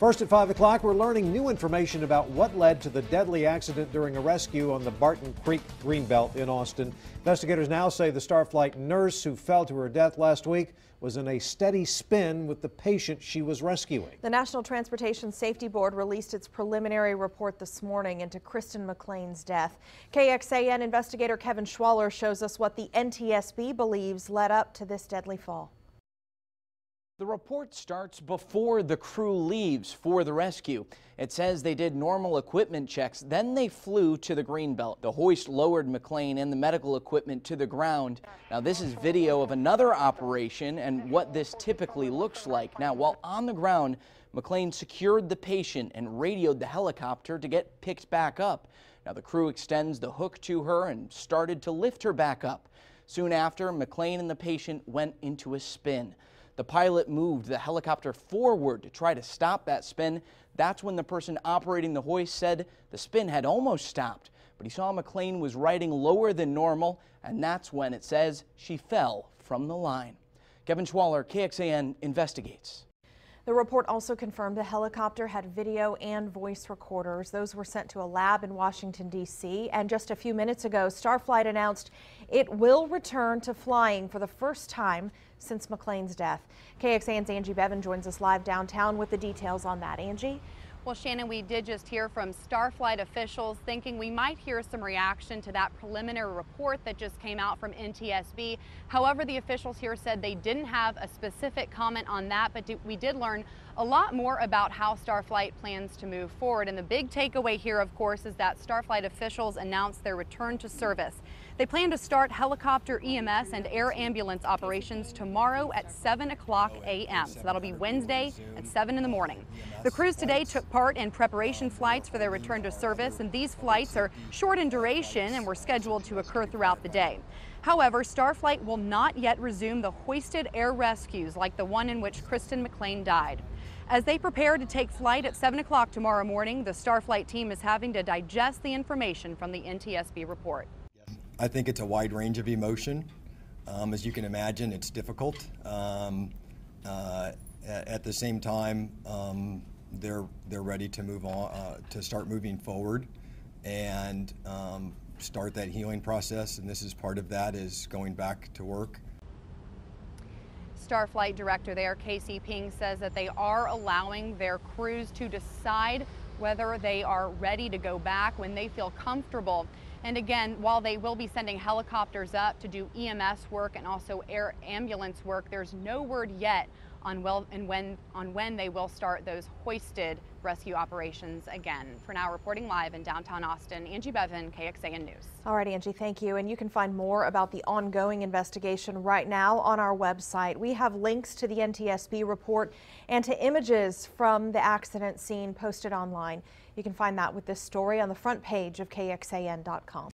First at 5 o'clock, we're learning new information about what led to the deadly accident during a rescue on the Barton Creek Greenbelt in Austin. Investigators now say the Starflight nurse who fell to her death last week was in a steady spin with the patient she was rescuing. The National Transportation Safety Board released its preliminary report this morning into Kristin McLean's death. KXAN investigator Kevin Schwaller shows us what the NTSB believes led up to this deadly fall. The report starts before the crew leaves for the rescue. It says they did normal equipment checks, then they flew to the Greenbelt. The hoist lowered McLean and the medical equipment to the ground. Now, this is video of another operation and what this typically looks like. Now, while on the ground, McLean secured the patient and radioed the helicopter to get picked back up. Now, the crew extends the hook to her and started to lift her back up. Soon after, McLean and the patient went into a spin. The pilot moved the helicopter forward to try to stop that spin. That's when the person operating the hoist said the spin had almost stopped, but he saw McLean was riding lower than normal, and that's when it says she fell from the line. Kevin Schwaller, KXAN, investigates. The report also confirmed the helicopter had video and voice recorders. Those were sent to a lab in Washington, D.C. And just a few minutes ago, Starflight announced it will return to flying for the first time since McLean's death. KXAN's Angie Bevan joins us live downtown with the details on that. Angie? Well, Shannon, we did just hear from Starflight officials thinking we might hear some reaction to that preliminary report that just came out from NTSB. However, the officials here said they didn't have a specific comment on that, but we did learn a lot more about how Starflight plans to move forward. And the big takeaway here, of course, is that Starflight officials announced their return to service. They plan to start helicopter EMS and air ambulance operations tomorrow at 7 o'clock a.m. So that'll be Wednesday at 7 in the morning. The crews today took part in preparation flights for their return to service, and these flights are short in duration and were scheduled to occur throughout the day. However, Starflight will not yet resume the hoisted air rescues like the one in which Kristin McLean died. As they prepare to take flight at 7 o'clock tomorrow morning, the Starflight team is having to digest the information from the NTSB report. I think it's a wide range of emotion. Um, as you can imagine, it's difficult. Um, uh, at the same time, um, they're they're ready to move on uh, to start moving forward and um, start that healing process. And this is part of that is going back to work. Starflight director there, Casey Ping, says that they are allowing their crews to decide whether they are ready to go back when they feel comfortable. And again, while they will be sending helicopters up to do EMS work and also air ambulance work, there's no word yet on well and when on when they will start those hoisted rescue operations again. For now, reporting live in downtown Austin, Angie Bevan, KXAN News. All right, Angie, thank you. And you can find more about the ongoing investigation right now on our website. We have links to the NTSB report and to images from the accident scene posted online. You can find that with this story on the front page of KXAN.com.